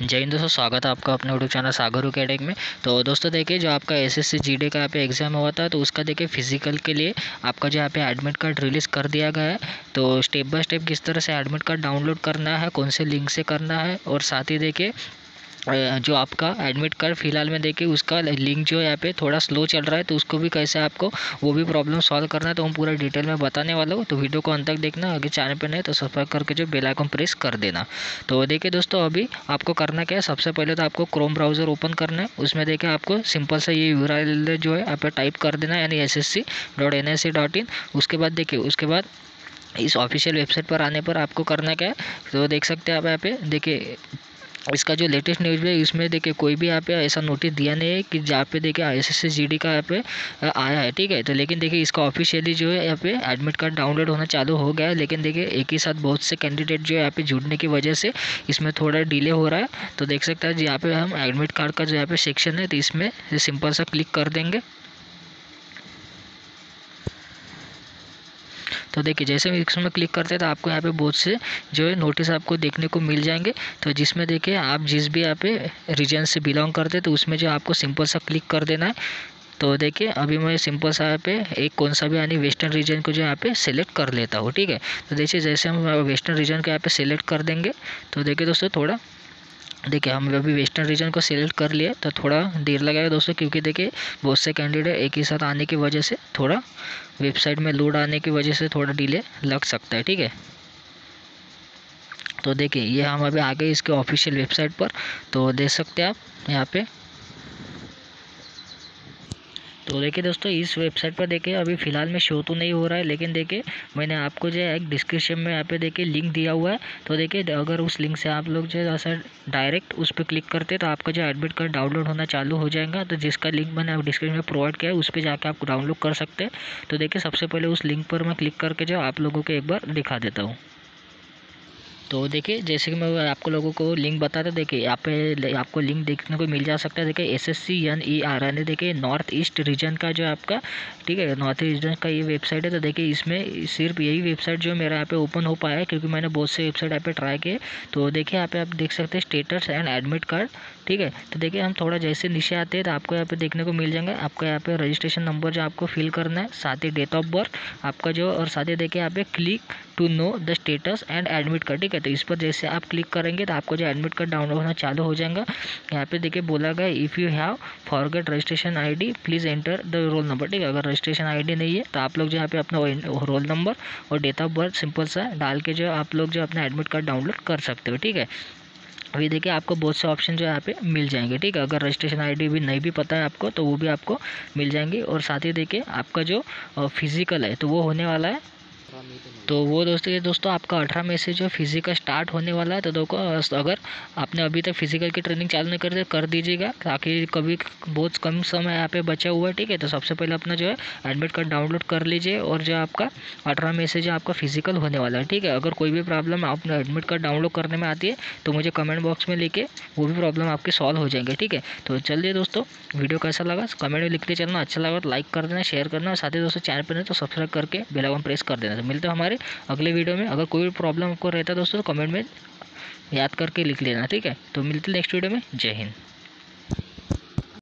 जय हिंद दोस्तों, स्वागत है आपका अपने यूट्यूब चैनल सागर अकेडमी में। तो दोस्तों, देखिए, जो आपका S S C G D का यहाँ पे एग्ज़ाम हुआ था तो उसका देखिए फ़िज़िकल के लिए आपका जो यहाँ पे एडमिट कार्ड रिलीज़ कर दिया गया है। तो स्टेप बाय स्टेप किस तरह से एडमिट कार्ड डाउनलोड करना है, कौन से लिंक से करना है, और साथ ही देखिए जो आपका एडमिट कार्ड फ़िलहाल में देखिए उसका लिंक जो है यहाँ पे थोड़ा स्लो चल रहा है तो उसको भी कैसे आपको वो भी प्रॉब्लम सॉल्व करना है तो हम पूरा डिटेल में बताने वाला हूँ। तो वीडियो को अंत तक देखना अगर चैनल पे नहीं तो सब्सक्राइब करके जो बेल आइकन प्रेस कर देना। तो देखिए दोस्तों, अभी आपको करना क्या है? सबसे पहले तो आपको क्रोम ब्राउज़र ओपन करना है। उसमें देखिए आपको सिंपल सा ये यू जो है यहाँ टाइप कर देना यानी S S C dot N S C dot in उसके बाद देखिए, उसके बाद इस ऑफिशियल वेबसाइट पर आने पर आपको करना क्या है? तो देख सकते हैं आप यहाँ पे, देखिए इसका जो लेटेस्ट न्यूज़ है, इसमें देखिए कोई भी यहाँ पे ऐसा नोटिस दिया नहीं है कि जहाँ पे देखिए आई एस एस का यहाँ पे आया है, ठीक है? तो लेकिन देखिए इसका ऑफिशियली जो है यहाँ पे एडमिट कार्ड डाउनलोड होना चालू हो गया है, लेकिन देखिए एक ही साथ बहुत से कैंडिडेट जो है यहाँ पे जुड़ने की वजह से इसमें थोड़ा डिले हो रहा है। तो देख सकते हैं यहाँ पे हम एडमिट कार्ड का जो यहाँ पे सेक्शन है तो इसमें सिंपल सा क्लिक कर देंगे। तो देखिए, जैसे हम इसमें क्लिक करते हैं तो आपको यहाँ पे बहुत से जो है नोटिस आपको देखने को मिल जाएँगे। तो जिसमें देखिए, आप जिस भी यहाँ पे रीजन से बिलोंग करते हैं तो उसमें जो आपको सिंपल सा क्लिक कर देना है। तो देखिए, अभी मैं सिंपल सा यहाँ पे एक कौन सा भी, यानी वेस्टर्न रीजन को जो यहाँ पे सिलेक्ट कर लेता हूँ, ठीक है? तो देखिए, जैसे हम वेस्टर्न रीजन को यहाँ पे सेलेक्ट कर देंगे तो देखिए दोस्तों, थोड़ा देखिए, हम अभी वेस्टर्न रीजन को सिलेक्ट कर लिए तो थोड़ा देर लगेगा दोस्तों, क्योंकि देखिए, बहुत से कैंडिडेट एक ही साथ आने की वजह से थोड़ा वेबसाइट में लोड आने की वजह से थोड़ा डिले लग सकता है, ठीक है? तो देखिए, ये हम अभी आ गए इसके ऑफिशियल वेबसाइट पर तो देख सकते हैं आप, यहाँ पे तो देखिए दोस्तों, इस वेबसाइट पर देखिए, अभी फ़िलहाल में शो तो नहीं हो रहा है, लेकिन देखिए, मैंने आपको जो है एक डिस्क्रिप्शन में यहाँ पे देखिए लिंक दिया हुआ है। तो देखिए, अगर उस लिंक से आप लोग जो है सर डायरेक्ट उस पर क्लिक करते तो आपका जो एडमिट कार्ड डाउनलोड होना चालू हो जाएगा। तो जिसका लिंक मैंने डिस्क्रिप्शन में प्रोवाइड किया है, उस पर जाकर आप डाउनलोड कर सकते हैं। तो देखिए, सबसे पहले उस लिंक पर मैं क्लिक करके जो आप लोगों को एक बार दिखा देता हूँ। तो देखिए, जैसे कि मैं आपको लोगों को लिंक बताता देखिए, यहाँ पे आपको लिंक देखने को मिल जा सकता है। देखिए S S C N E R and देखिए नॉर्थ ईस्ट रीजन का जो आपका, ठीक है नॉर्थ ईस्ट रीजन का ये वेबसाइट है। तो देखिए, इसमें सिर्फ़ यही वेबसाइट जो मेरा यहाँ पे ओपन हो पाया है, क्योंकि मैंने बहुत से वेबसाइट यहाँ पे ट्राई किए। तो देखिए, यहाँ पे आप देख सकते हैं स्टेटस एंड एडमिट कार्ड ठीक है। तो देखिए, हम थोड़ा जैसे नीचे आते हैं तो आपको यहाँ पे देखने को मिल जाएँगे। आपका यहाँ पे रजिस्ट्रेशन नंबर जो आपको फिल करना है, साथ ही डेट ऑफ़ बर्थ आपका जो, और साथ ही देखिए, यहाँ पे click to know the status and admit card ठीक है। तो इस पर जैसे आप क्लिक करेंगे तो आपको जो एडमिट कार्ड डाउनलोड होना चालू हो जाएगा। यहाँ पे देखिए बोला गया if you have forget registration ID please enter the roll number ठीक है? अगर रजिस्ट्रेशन आईडी नहीं है तो आप लोग जो यहाँ पे अपना रोल नंबर और डेट ऑफ़ बर्थ सिंपल सा डाल के जो आप लोग जो अपना एडमिट कार्ड डाउनलोड कर सकते हो, ठीक है? अभी देखिए आपको बहुत से ऑप्शन जो यहाँ पे मिल जाएँगे, ठीक है? अगर रजिस्ट्रेशन आईडी भी नहीं भी पता है आपको तो वो भी आपको मिल जाएँगे। और साथ ही देखिए आपका जो फ़िज़िकल है तो वो होने वाला है। तो वो दोस्तों, ये दोस्तों आपका अठारह मई से जो फ़िज़िकल स्टार्ट होने वाला है तो देखो अगर आपने अभी तक फ़िज़िकल की ट्रेनिंग चालू नहीं कर कर दीजिएगा, ताकि कभी बहुत कम समय यहाँ पे बचा हुआ है, ठीक है? तो सबसे पहले अपना जो है एडमिट कार्ड डाउनलोड कर लीजिए, और जो आपका अठारह मई से जो आपका फ़िज़िकल होने वाला है, ठीक है? अगर कोई भी प्रॉब्लम आपने एडमिट कार्ड डाउनलोड करने में आती है तो मुझे कमेंट बॉक्स में लिखे वो भी प्रॉब्लम आपके सॉल्व हो जाएँगे, ठीक है? तो चलिए दोस्तों वीडियो कैसा लगा? कमेंट में लिखते चलना अच्छा लगा तो लाइक कर देना शेयर करना, और साथ ही दोस्तों चैनल पर नहीं तो सब्सक्राइब करके बेलाइकन प्रेस कर देना। तो मिलते हैं हमारे अगले वीडियो में। अगर कोई भी प्रॉब्लम आपको रहता है दोस्तों तो कमेंट में याद करके लिख लेना, ठीक है? तो मिलते नेक्स्ट वीडियो में। जय हिंद।